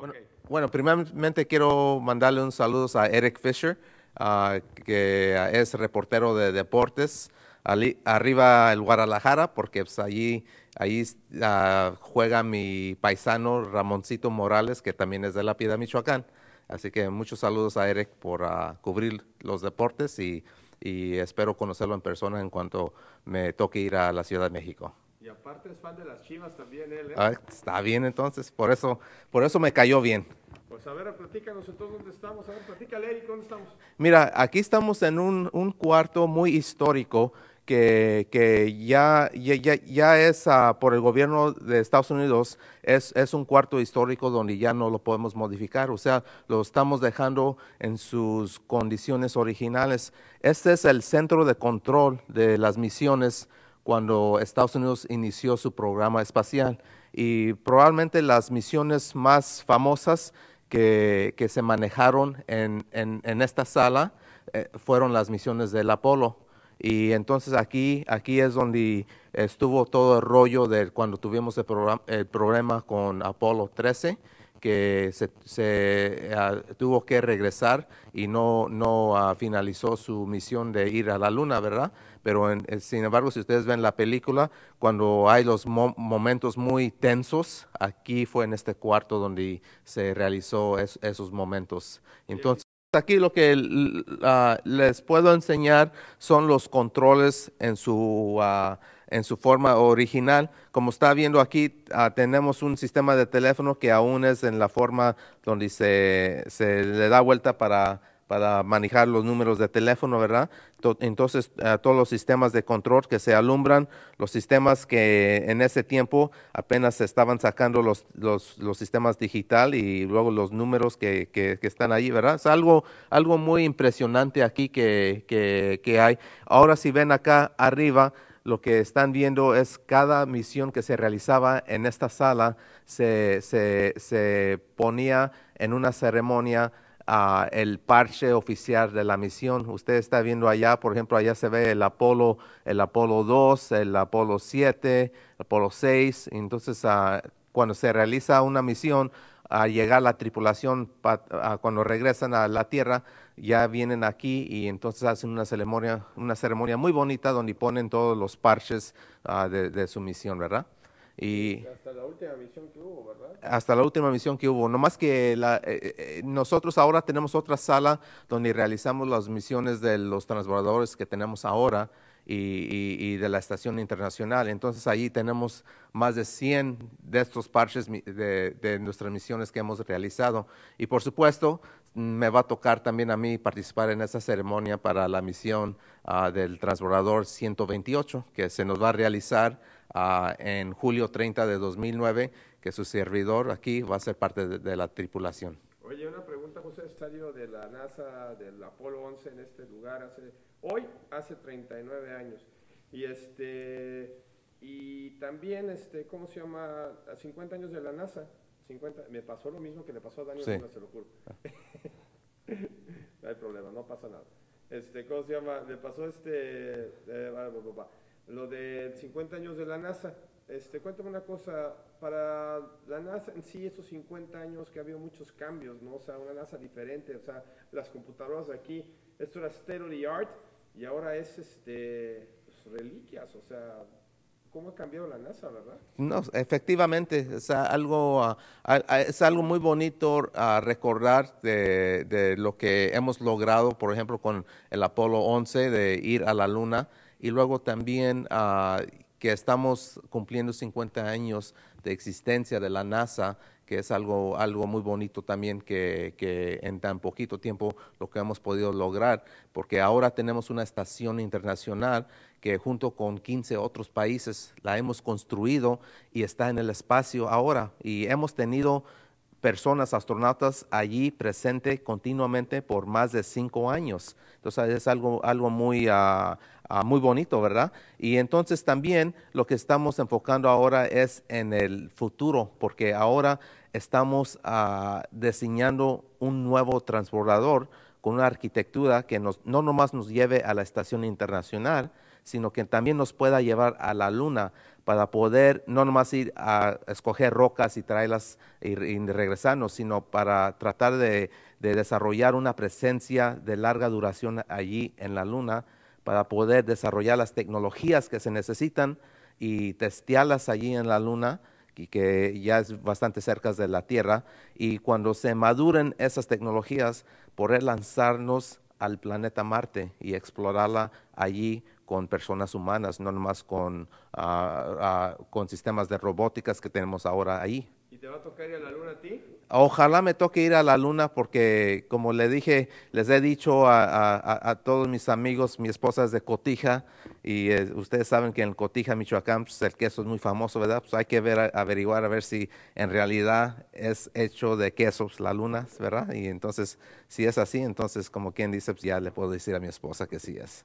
Bueno, bueno, primeramente quiero mandarle un saludo a Eric Fisher, ah, que es reportero de deportes arriba el Guadalajara, porque pues, allí, allí ah, juega mi paisano Ramoncito Morales, que también es de La Piedad, Michoacán. Así que muchos saludos a Eric por ah, cubrir los deportes y, y espero conocerlo en persona en cuanto me toque ir a la Ciudad de México. Y aparte es fan de las Chivas también él, ¿eh? Ah, está bien entonces, por eso, por eso me cayó bien. Pues a ver, platícanos entonces dónde estamos. A ver, platícale, Eric, ¿dónde estamos? Mira, aquí estamos en un, un cuarto muy histórico que, que ya, ya, ya, es uh, por el gobierno de Estados Unidos, es, es, un cuarto histórico donde ya no lo podemos modificar, o sea, lo estamos dejando en sus condiciones originales. Este es el centro de control de las misiones cuando Estados Unidos inició su programa espacial. Y probablemente las misiones más famosas que, que se manejaron en, en, esta sala eh, fueron las misiones del Apolo. Y entonces aquí, aquí es donde estuvo todo el rollo de cuando tuvimos el, programa, el problema con Apolo 13 que se, se uh, tuvo que regresar y no, no uh, finalizó su misión de ir a la luna, ¿verdad? Pero en, eh, sin embargo, si ustedes ven la película, cuando hay los mo momentos muy tensos, aquí fue en este cuarto donde se realizó es, esos momentos. Entonces, aquí lo que uh, les puedo enseñar son los controles en su en su forma original. Como está viendo aquí, uh, tenemos un sistema de teléfono que aún es en la forma donde se, le da vuelta para, para, manejar los números de teléfono, ¿verdad? Entonces, uh, todos los sistemas de control que se alumbran, los sistemas que en ese tiempo apenas se estaban sacando los, los, los sistemas digital y luego los números que, que, que, están ahí, ¿verdad? Es algo, algo muy impresionante aquí que, que hay. Ahora, si ven acá arriba, lo que están viendo es cada misión que se realizaba en esta sala se, se, se ponía en una ceremonia uh, el parche oficial de la misión. Usted está viendo allá, por ejemplo, allá se ve el Apolo, el Apolo 2, el Apolo 7, el Apolo 6. Entonces, uh, cuando se realiza una misión, a llegar la tripulación, a, cuando regresan a la Tierra, ya vienen aquí y entonces hacen una ceremonia, una ceremonia muy bonita donde ponen todos los parches uh, de, de, su misión, ¿verdad? Y hasta la última misión que hubo, ¿verdad? Hasta la última misión que hubo. No más que la, eh, eh, nosotros ahora tenemos otra sala donde realizamos las misiones de los transbordadores que tenemos ahora y, y, y, de la estación internacional. Entonces allí tenemos más de 100 de estos parches de, de, nuestras misiones que hemos realizado. Y por supuesto, me va a tocar también a mí participar en esa ceremonia para la misión uh, del transbordador 128, que se nos va a realizar uh, en julio 30 de 2009, que su servidor aquí va a ser parte de, de la tripulación. Oye, una pregunta, José, estadio de la NASA, del Apolo 11 en este lugar, hace, hoy hace 39 años. Y este y también, este, ¿cómo se llama? A 50 años de la NASA. 50, me pasó lo mismo que le pasó a Daniel sí. Luna, se lo juro. no hay problema, no pasa nada. Este, ¿Cómo se llama? Me pasó este, eh, lo de 50 años de la NASA. Este, cuéntame una cosa, para la NASA en sí, esos 50 años que ha habido muchos cambios, ¿no? O sea, una NASA diferente, o sea, las computadoras de aquí, esto era state of the art y ahora es este, pues, reliquias, o sea, ¿Cómo ha cambiado la NASA, verdad? No, efectivamente, es algo, es algo muy bonito recordar de, de, lo que hemos logrado, por ejemplo, con el Apolo 11, de ir a la Luna, y luego también uh, que estamos cumpliendo 50 años de existencia de la NASA, que es algo, algo muy bonito también que, en tan poquito tiempo lo que hemos podido lograr, porque ahora tenemos una estación internacional que junto con 15 otros países la hemos construido y está en el espacio ahora. Y hemos tenido personas, astronautas allí presente continuamente por más de cinco años. Entonces es algo, algo muy, uh, uh, muy bonito, ¿verdad? Y entonces también lo que estamos enfocando ahora es en el futuro, porque ahora estamos uh, diseñando un nuevo transbordador con una arquitectura que nos, no nomás nos lleve a la estación internacional, sino que también nos pueda llevar a la luna para poder no nomás ir a escoger rocas y traerlas y, regresarnos, sino para tratar de, de desarrollar una presencia de larga duración allí en la luna, para poder desarrollar las tecnologías que se necesitan y testearlas allí en la luna y que ya es bastante cerca de la Tierra, y cuando se maduren esas tecnologías, poder lanzarnos al planeta Marte y explorarla allí con personas humanas, no nomás con, ah, ah, con sistemas de robóticas que tenemos ahora ahí. ¿Y te va a tocar ir a la luna a ti? Ojalá me toque ir a la luna porque, como le dije, les he dicho a, todos mis amigos, mi esposa es de Cotija y eh, ustedes saben que en Cotija, Michoacán, pues, el queso es muy famoso, ¿verdad? Pues hay que ver, averiguar a ver si en realidad es hecho de quesos la luna, ¿verdad? Y entonces, si es así, entonces como quien dice, pues ya le puedo decir a mi esposa que sí es.